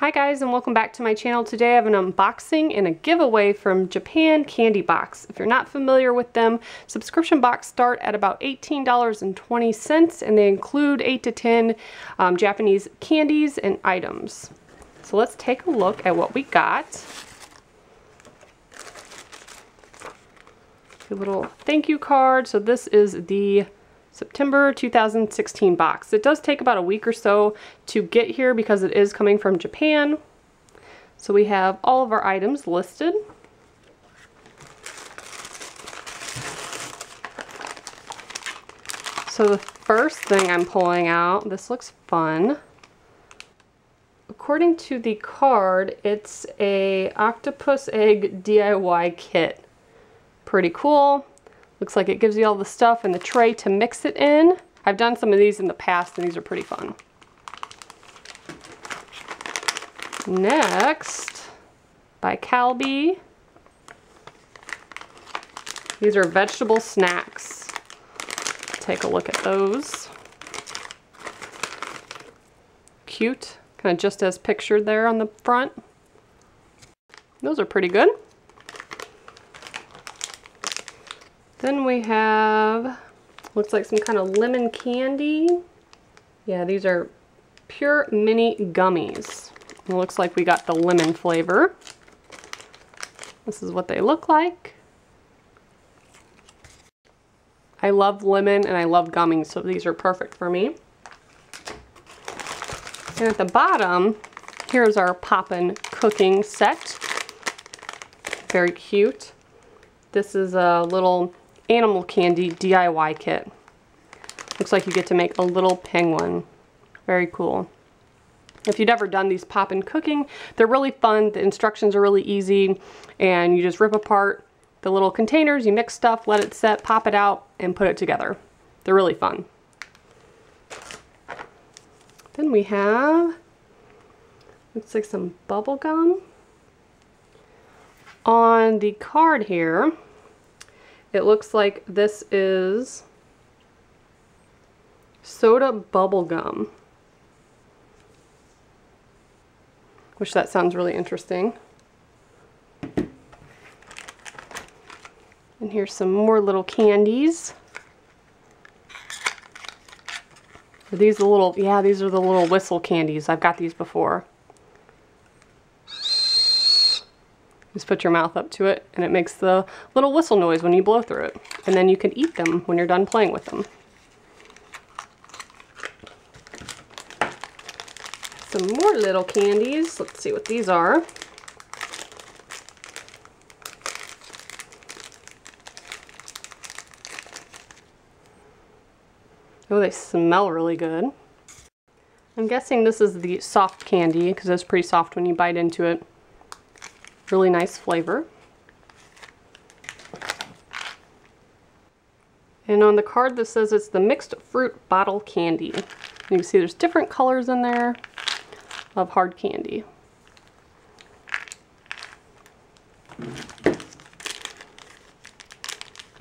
Hi guys and welcome back to my channel. Today I have an unboxing and a giveaway from Japan Candy Box. If you're not familiar with them, subscription box start at about $18.20 and they include 8 to 10 um, Japanese candies and items. So let's take a look at what we got. A little thank you card. So this is the September 2016 box. It does take about a week or so to get here because it is coming from Japan. So we have all of our items listed. So the first thing I'm pulling out, this looks fun. According to the card, it's a octopus egg DIY kit. Pretty cool. Looks like it gives you all the stuff and the tray to mix it in. I've done some of these in the past and these are pretty fun. Next, by Calbee. These are vegetable snacks. Take a look at those. Cute, kind of just as pictured there on the front. Those are pretty good. Then we have, looks like some kind of lemon candy. Yeah, these are pure mini gummies. It looks like we got the lemon flavor. This is what they look like. I love lemon and I love gummies, so these are perfect for me. And at the bottom, here's our Popin' Cookin' set. Very cute. This is a little animal candy DIY kit. Looks like you get to make a little penguin. Very cool. If you've ever done these Popin' Cookin', they're really fun. The instructions are really easy and you just rip apart the little containers, you mix stuff, let it set, pop it out, and put it together. They're really fun. Then we have, looks like some bubble gum. On the card here, it looks like this is soda bubble gum. Which that sounds really interesting. And here's some more little candies. Are these the little, yeah, these are the little whistle candies. I've got these before. Just put your mouth up to it and it makes the little whistle noise when you blow through it. And then you can eat them when you're done playing with them. Some more little candies. Let's see what these are. Oh, they smell really good. I'm guessing this is the soft candy because it's pretty soft when you bite into it. Really nice flavor. And on the card this says it's the mixed fruit bottle candy. You can see there's different colors in there of hard candy.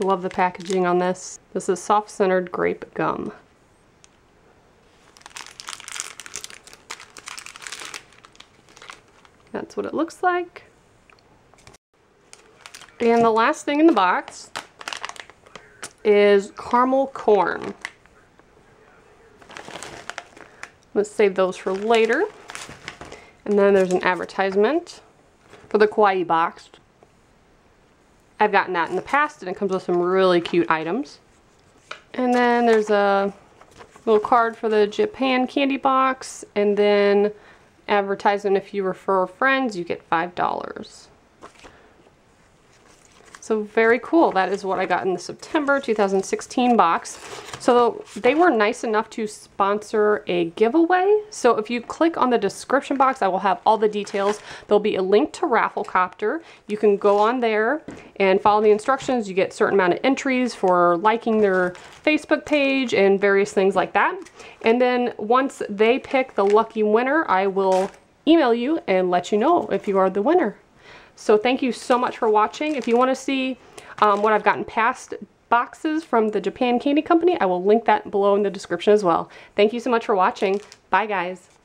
I love the packaging on this. This is soft-centered grape gum. That's what it looks like. And the last thing in the box is caramel corn. Let's save those for later. And then there's an advertisement for the Kawaii box. I've gotten that in the past and it comes with some really cute items. And then there's a little card for the Japan candy box and then advertisement if you refer friends you get $5. So very cool. That is what I got in the September 2016 box. So they were nice enough to sponsor a giveaway. So if you click on the description box, I will have all the details. There'll be a link to Rafflecopter. You can go on there and follow the instructions. You get certain amount of entries for liking their Facebook page and various things like that. And then once they pick the lucky winner, I will email you and let you know if you are the winner. So thank you so much for watching. If you want to see um, what I've gotten past boxes from the Japan Candy Company, I will link that below in the description as well. Thank you so much for watching. Bye guys.